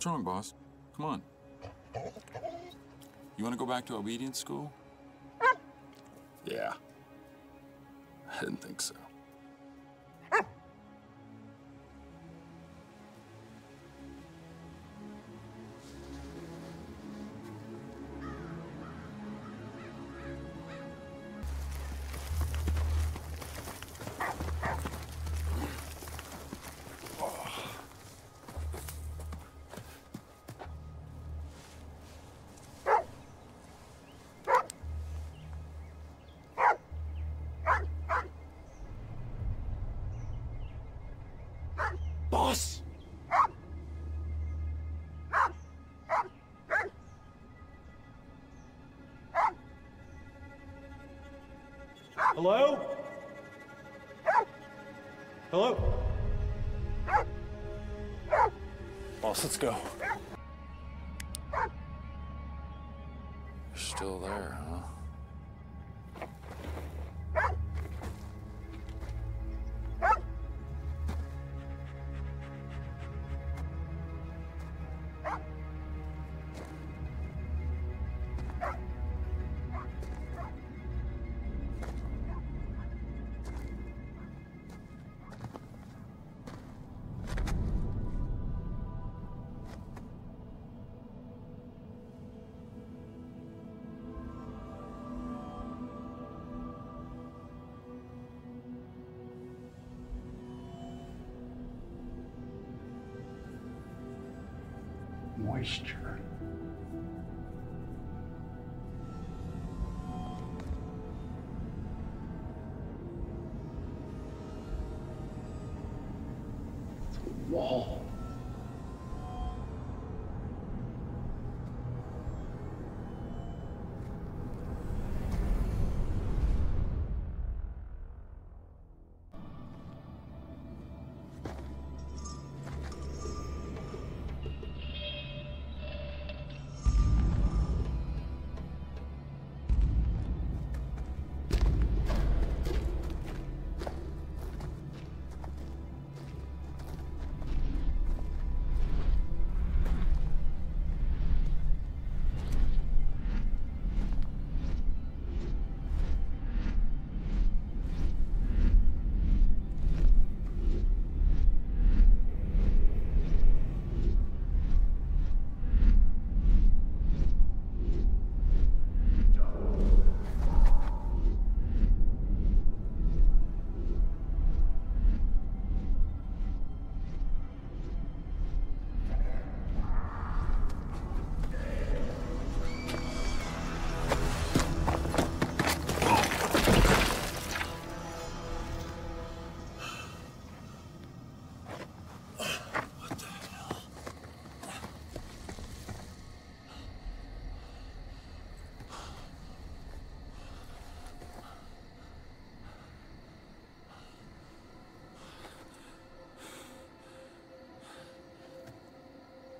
What's wrong, boss? Come on. You want to go back to obedience school? Yeah. I didn't think so. Hello? Hello? Boss, let's go. Still there, huh? Moisture. The wall.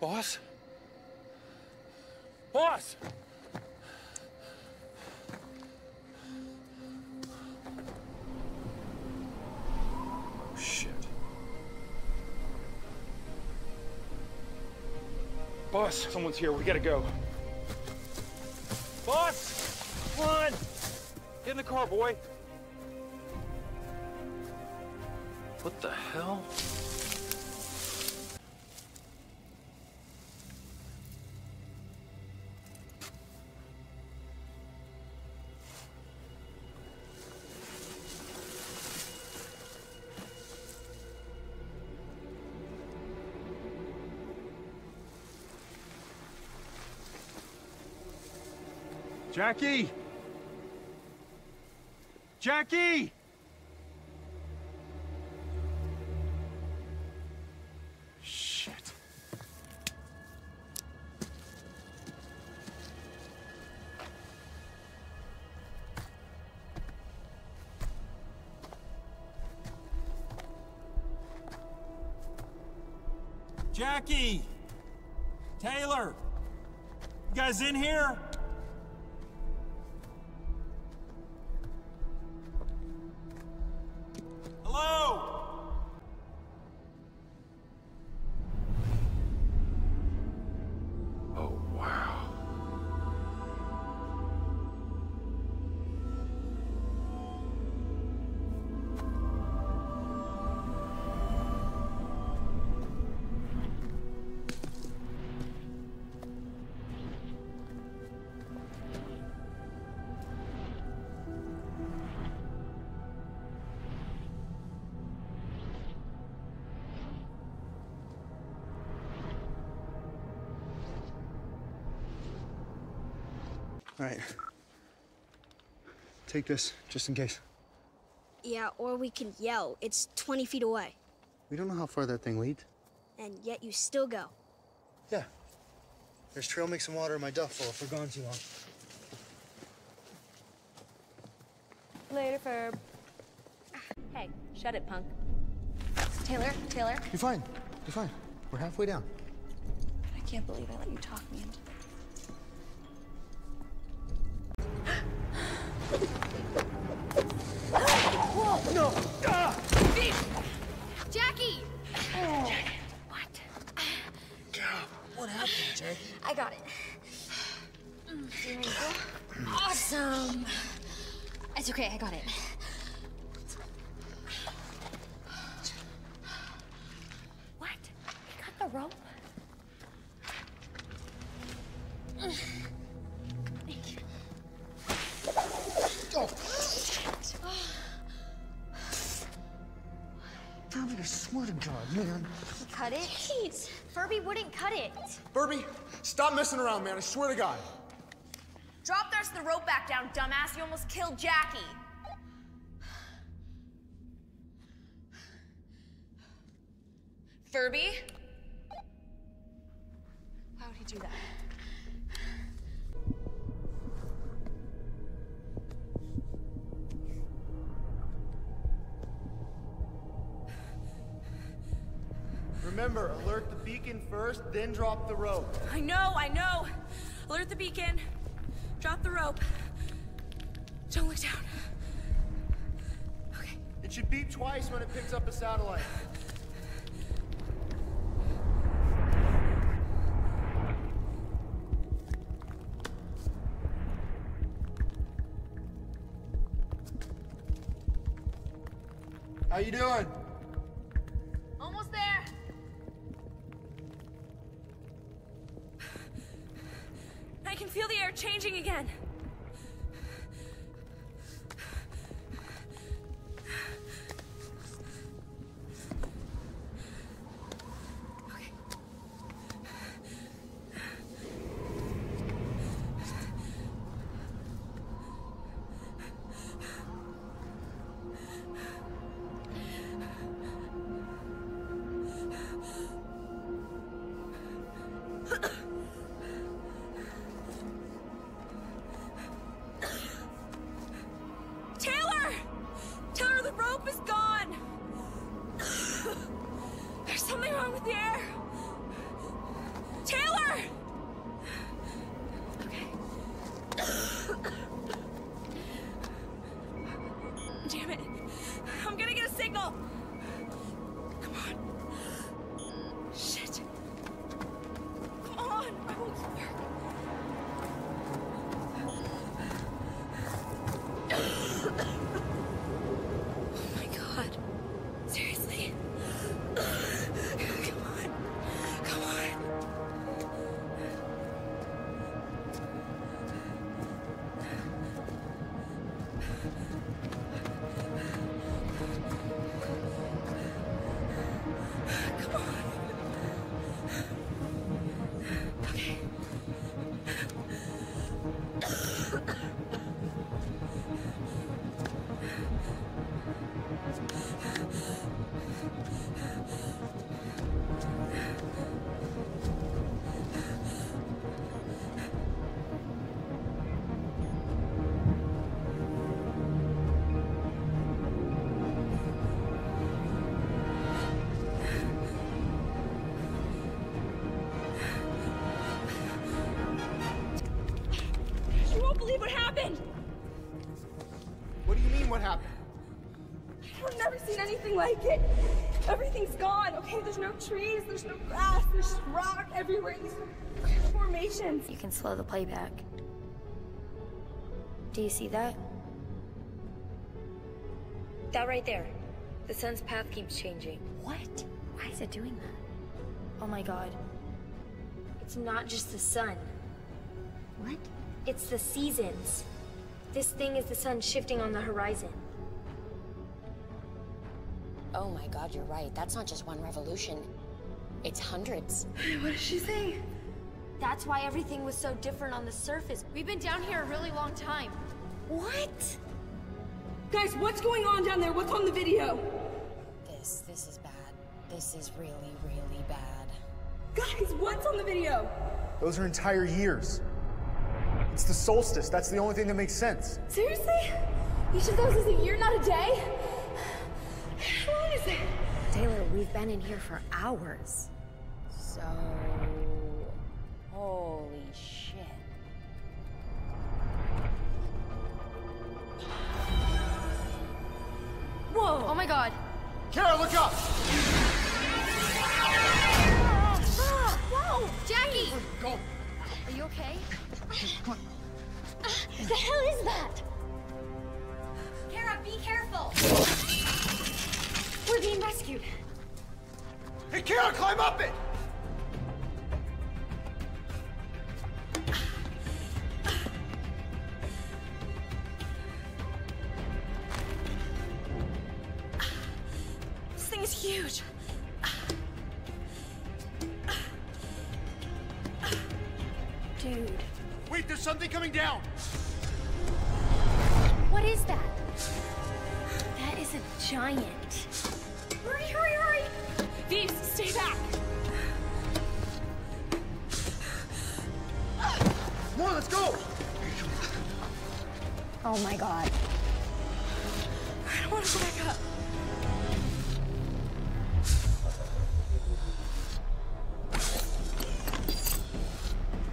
Boss? Boss! Shit. Boss, someone's here. We gotta go. Boss! Come on! Get in the car, boy. What the hell? Jackie! Jackie! Shit. Jackie! Taylor! You guys in here? All right. Take this, just in case. Yeah, or we can yell. It's 20 feet away. We don't know how far that thing leads. And yet you still go. Yeah. There's trail mix and water in my duffel if we're gone too long. Later, Ferb. Hey, shut it, punk. Taylor, Taylor, You're fine. You're fine. We're halfway down. I can't believe I let you talk me into Jackie! I got it. What? You got the rope? Tommy, I swear to God, man. You cut it? Please. Furby wouldn't cut it. Furby, stop messing around, man. I swear to God. Drop the rest of the rope back down, dumbass. You almost killed Jackie. Furby? Why would he do that? Remember, alert the beacon first, then drop the rope. I know, I know. Alert the beacon. Drop the rope. Don't look down. Okay. It should beep twice when it picks up a satellite. How you doing? Almost there. I can feel the air changing again. Gonna get a everywhere. These formations. You can slow the playback. Do you see that? That right there. The sun's path keeps changing. What? Why is it doing that? Oh my god. It's not just the sun. What? It's the seasons. This thing is the sun shifting on the horizon. Oh my god, you're right. That's not just one revolution. It's hundreds. What did she say? That's why everything was so different on the surface. We've been down here a really long time. What? Guys, what's going on down there? What's on the video? This, this is bad. This is really, really bad. Guys, what's on the video? Those are entire years. It's the solstice. That's the only thing that makes sense. Seriously? Each of those is a year, not a day? How long is it? Taylor, we've been in here for hours. So. Holy shit. Whoa! Oh my god. Cara, look up! Ah, whoa! Jackie! Go! Are you okay? the hell is that? Cara, be careful! We're being rescued. Hey, Cara, climb up it! This thing is huge. Dude, Wait, there's something coming down! what is that? That is a giant. Stay back! Come let's go! Oh my god. I don't want to go back up.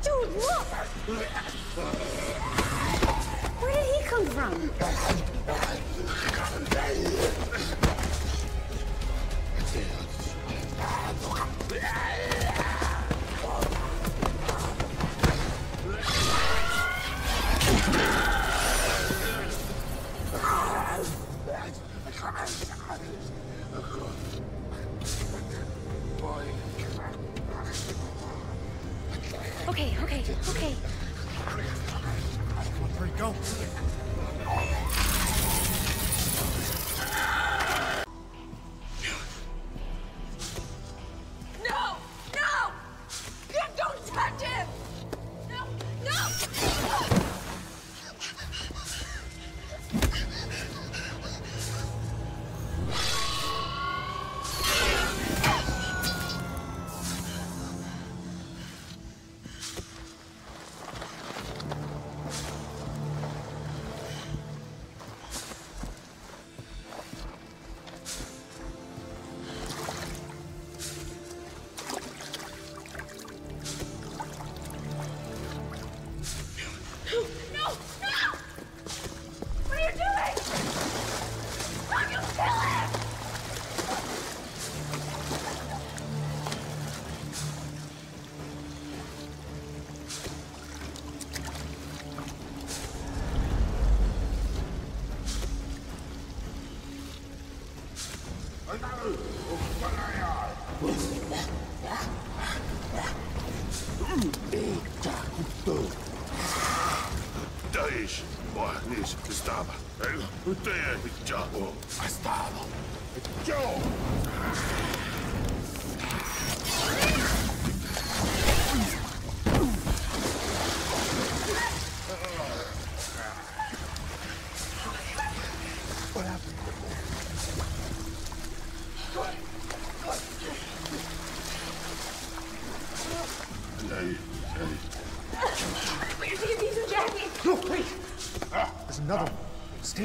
Dude, look! Where did he come from? Okay, okay, okay. Hurry, go!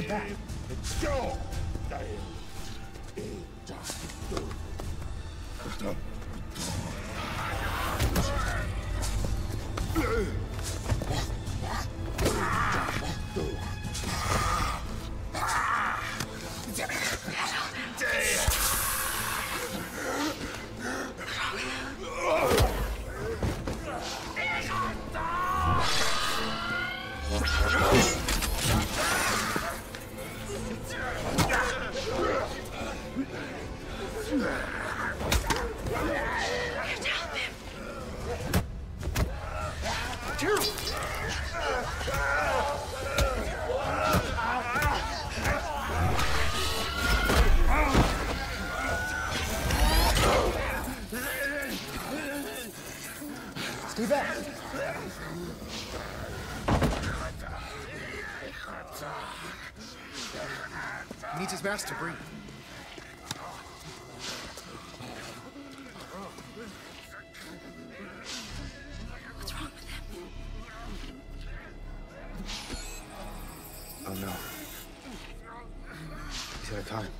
Stay back. Time.